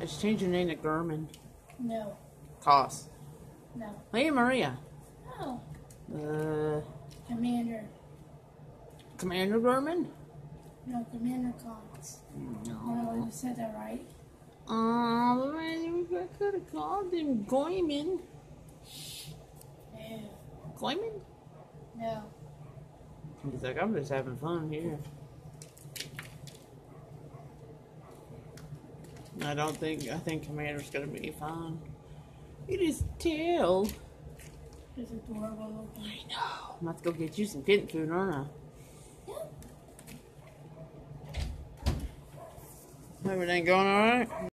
I should change your name to Gurman. No. Koss. No. Hey, Maria. No. Uh, Commander. Commander Gurman? No, Commander Cocyx. No, I said that right. Oh, man, I could have called him Goyman. No. Goyman? No. He's like, I'm just having fun here. I don't think, I think Commander's gonna be fine. It is tail. It's adorable. I know. I'm about to go get you some kitten food, aren't I? Yeah. Everything going alright?